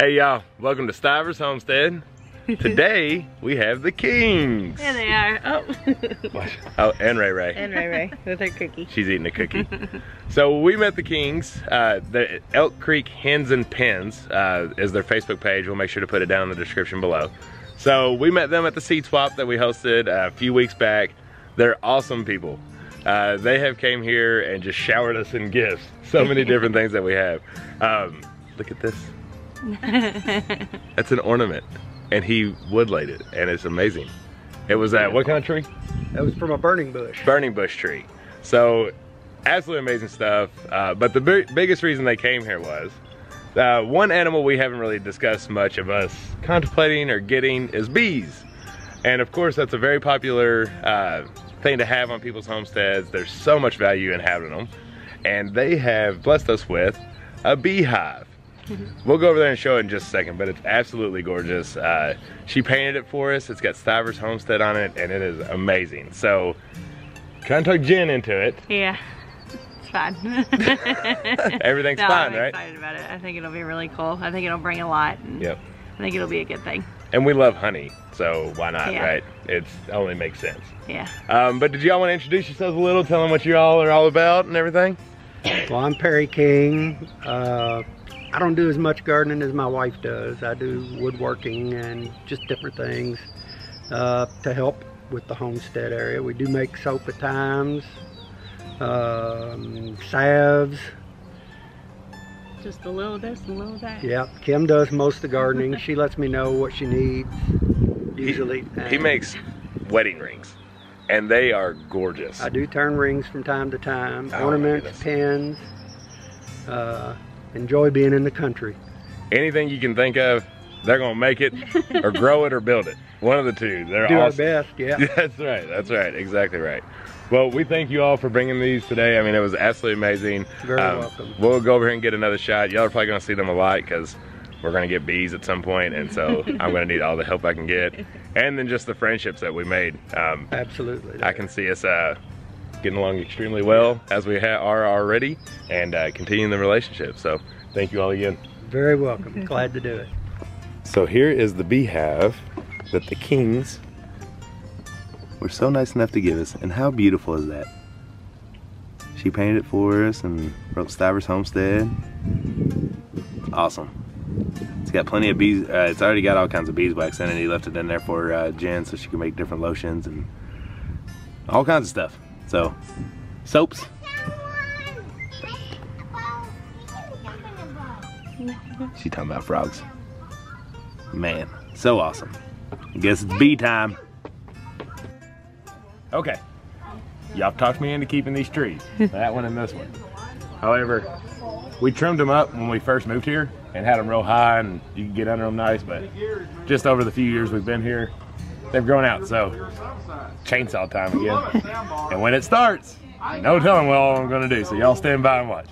Hey y'all, welcome to Stivers Homestead. Today we have the Kings. There they are. Oh. oh, and Ray Ray. And Ray Ray with her cookie. She's eating a cookie. so we met the Kings. Uh, the Elk Creek Hens and Pens uh, is their Facebook page. We'll make sure to put it down in the description below. So we met them at the seed swap that we hosted a few weeks back. They're awesome people. Uh, they have came here and just showered us in gifts. So many different things that we have. Um, look at this. That's an ornament. And he wood laid it and it's amazing. It was that, what kind of tree? That was from a burning bush. Burning bush tree. So absolutely amazing stuff. Uh, but the biggest reason they came here was uh, one animal we haven't really discussed much of us contemplating or getting is bees. And of course, that's a very popular uh, thing to have on people's homesteads. There's so much value in having them. And they have blessed us with a beehive. We'll go over there and show it in just a second, but it's absolutely gorgeous. Uh, she painted it for us. It's got Stivers Homestead on it, and it is amazing. So, trying to talk Jenn into it. Yeah It's fine. Everything's no, fine, I'm right? excited about it. I think it'll be really cool. I think it'll bring a lot. yep. I think it'll be a good thing. And we love honey, so why not, yeah. right? It only makes sense. Yeah. Um, but did y'all want to introduce yourselves a little, tell them what you all are all about and everything? Well, I'm Perry King. Uh, I don't do as much gardening as my wife does. I do woodworking and just different things uh, to help with the homestead area. We do make soap at times, um, salves. Just a little this and a little that. Yep, Kim does most of the gardening. she lets me know what she needs, usually. He, he makes wedding rings, and they are gorgeous. I do turn rings from time to time, oh ornaments, pins. Uh, enjoy being in the country. Anything you can think of, they're gonna make it, or grow it, or build it. One of the two. They're do awesome. our best. Yeah. That's right. That's right. Exactly right. Well, we thank you all for bringing these today. I mean, it was absolutely amazing. Very um, welcome. We'll go over here and get another shot. Y'all are probably going to see them a lot because we're going to get bees at some point, and so I'm going to need all the help I can get. And then just the friendships that we made. Um, Absolutely. I can see us uh, getting along extremely well as we are already and uh, continuing the relationship. So thank you all again. Very welcome. Glad to do it. So here is the beehive that the Kings were so nice enough to give us. And how beautiful is that? She painted it for us and wrote Stivers Homestead. Awesome. It's got plenty of bees. Uh, it's already got all kinds of beeswax in it. He left it in there for uh, Jenn so she can make different lotions and all kinds of stuff. So, soaps. She talking about frogs. Man, so awesome. I guess it's bee time. Okay. Y'all talked me into keeping these trees. that one and this one. However, we trimmed them up when we first moved here and had them real high and you can get under them nice, but just over the few years we've been here, they've grown out. So chainsaw time again. And when it starts, no telling what I'm gonna do. So y'all stand by and watch.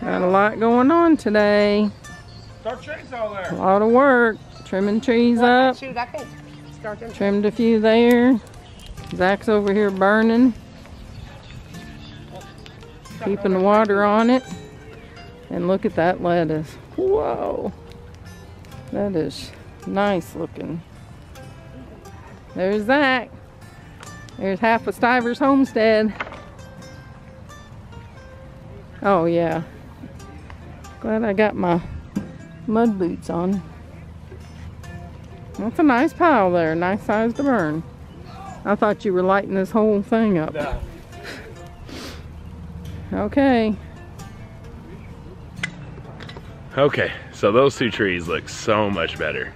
Got a lot going on today. Start chainsaw there. A lot of work. Trimming trees up. Trimmed a few there. Zach's over here burning. Keeping the water on it. And look at that lettuce. Whoa. That is nice looking. There's Zach. There's half of Stivers homestead. Oh yeah. Glad I got my mud boots on. That's a nice pile there. Nice size to burn. I thought you were lighting this whole thing up. Okay. Okay, so those two trees look so much better.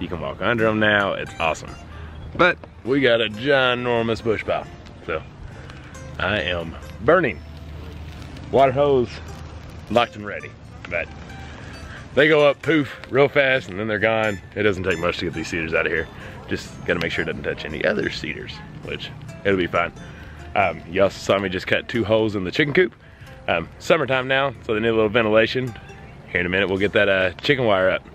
You can walk under them now, it's awesome. But we got a ginormous bush pile. So I am burning. Water hose locked and ready. But they go up poof real fast and then they're gone. It doesn't take much to get these cedars out of here. Just gotta make sure it doesn't touch any other cedars, which it'll be fine. Um, you also saw me just cut two holes in the chicken coop. Um, summertime now, so they need a little ventilation. Here in a minute, we'll get that uh, chicken wire up.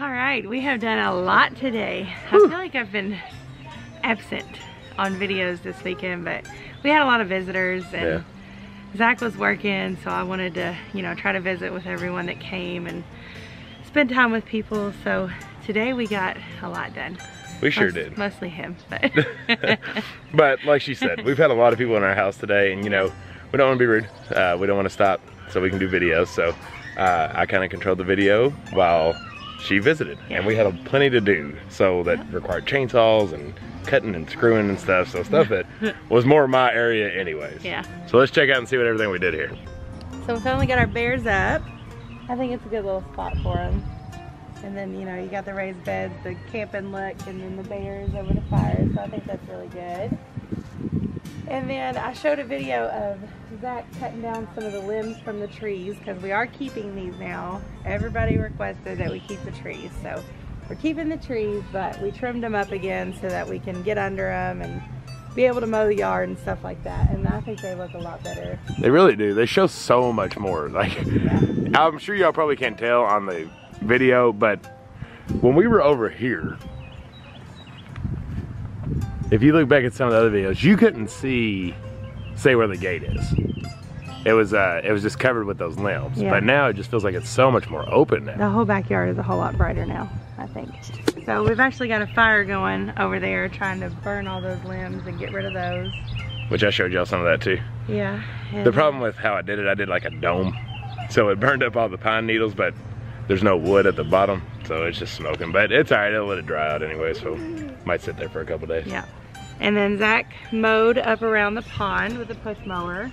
All right, we have done a lot today. I feel like I've been absent on videos this weekend, but we had a lot of visitors and Yeah. Zach was working, so I wanted to, you know, try to visit with everyone that came and spend time with people. So today we got a lot done. We sure Most- did. Mostly him, but But like she said, we've had a lot of people in our house today, and you know, we don't want to be rude. Uh, we don't want to stop so we can do videos. So uh, I kind of controlled the video while she visited, and we had a, plenty to do. So that required chainsaws and cutting and screwing and stuff. So stuff that was more my area, anyways. yeah. So let's check out and see what everything we did here. So we finally got our bears up. I think it's a good little spot for them. And then, you know, you got the raised beds, the camping look, and then the bears over the fire. So I think that's really good. And then I showed a video of Zach cutting down some of the limbs from the trees because we are keeping these now. Everybody requested that we keep the trees. So we're keeping the trees, but we trimmed them up again so that we can get under them and be able to mow the yard and stuff like that. And I think they look a lot better. They really do. They show so much more. Like, I'm sure y'all probably can't tell on the video, but when we were over here, if you look back at some of the other videos, you couldn't see, say where the gate is. It was, uh, it was just covered with those limbs. Yeah. But now it just feels like it's so much more open now. The whole backyard is a whole lot brighter now, I think. So we've actually got a fire going over there trying to burn all those limbs and get rid of those. Which I showed y'all some of that too. Yeah. The problem with how I did it, I did like a dome. So it burned up all the pine needles, but there's no wood at the bottom, so it's just smoking. But it's all right, it'll let it dry out anyway, so might sit there for a couple days. Yeah. And then Zach mowed up around the pond with a push mower.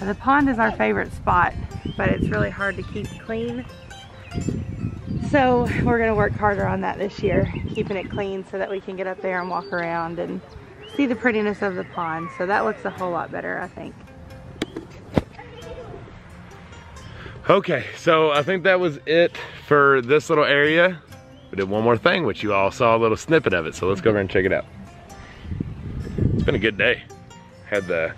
The pond is our favorite spot, but it's really hard to keep clean. So we're gonna work harder on that this year, keeping it clean so that we can get up there and walk around and see the prettiness of the pond. So that looks a whole lot better, I think. Okay, so I think that was it for this little area. We did one more thing, which you all saw a little snippet of it, so let's go over and check it out. A good day. Had the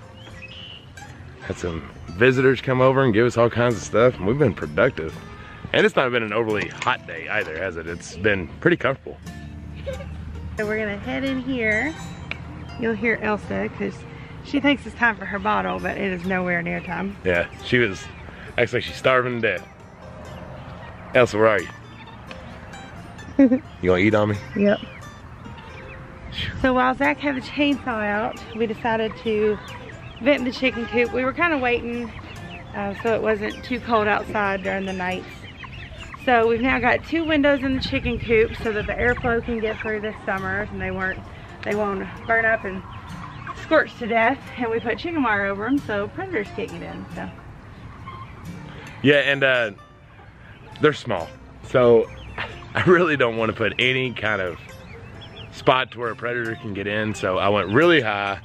had some visitors come over and give us all kinds of stuff, and we've been productive. And it's not been an overly hot day either, has it? It's been pretty comfortable. So we're gonna head in here. You'll hear Elsa because she thinks it's time for her bottle, but it is nowhere near time. Yeah, she was acts like she's starving to death. Elsa, where are you? you gonna eat on me? Yep. So while Zach had the chainsaw out, we decided to vent the chicken coop. We were kind of waiting uh, so it wasn't too cold outside during the nights. So we've now got two windows in the chicken coop so that the airflow can get through this summer and they weren't, they won't burn up and scorch to death. And we put chicken wire over them so predators can't get in. So Yeah, and uh, they're small. So I really don't want to put any kind of spot to where a predator can get in. So I went really high.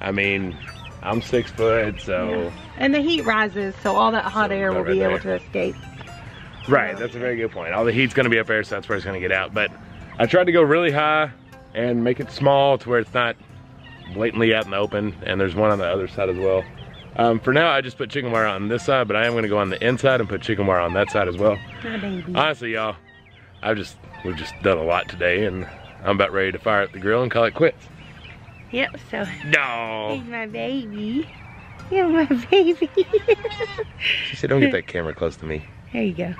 I mean, I'm six foot, so. Yeah. And the heat rises, so all that hot So air will be there. able to escape. Right, that's a very good point. All the heat's gonna be up there, so that's where it's gonna get out. But I tried to go really high and make it small to where it's not blatantly out in the open. And there's one on the other side as well. Um, for now, I just put chicken wire on this side, but I am gonna go on the inside and put chicken wire on that side as well. Honestly, y'all, I've just, we've just done a lot today and I'm about ready to fire up the grill and call it quits. Yep, so No. he's my baby. You're my baby. She said, don't get that camera close to me. There you go.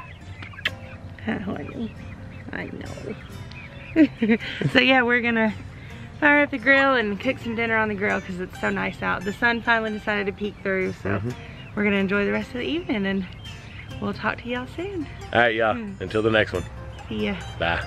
Huh, honey. I know. so yeah, we're gonna fire up the grill and cook some dinner on the grill because it's so nice out. The sun finally decided to peek through, so Mhm. we're gonna enjoy the rest of the evening and we'll talk to y'all soon. All right, y'all, Hmm. until the next one. See ya. Bye.